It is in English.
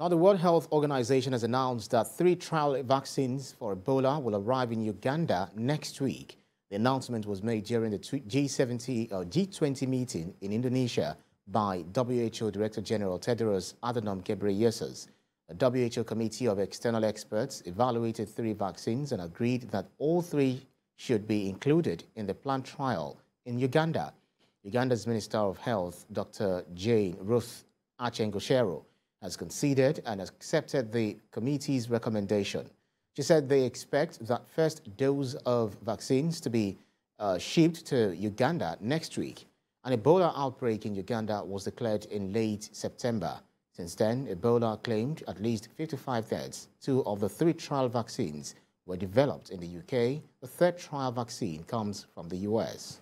Now, the World Health Organization has announced that three trial vaccines for Ebola will arrive in Uganda next week. The announcement was made during the G70 or G20 meeting in Indonesia by WHO Director General Tedros Adhanom Ghebreyesus. A WHO committee of external experts evaluated three vaccines and agreed that all three should be included in the planned trial in Uganda. Uganda's Minister of Health, Dr. Jane Ruth Aceng Ocero, has conceded and accepted the committee's recommendation. She said they expect that first dose of vaccines to be uh, shipped to Uganda next week. An Ebola outbreak in Uganda was declared in late September. Since then, Ebola claimed at least 55 deaths. Two of the three trial vaccines were developed in the UK. The third trial vaccine comes from the US.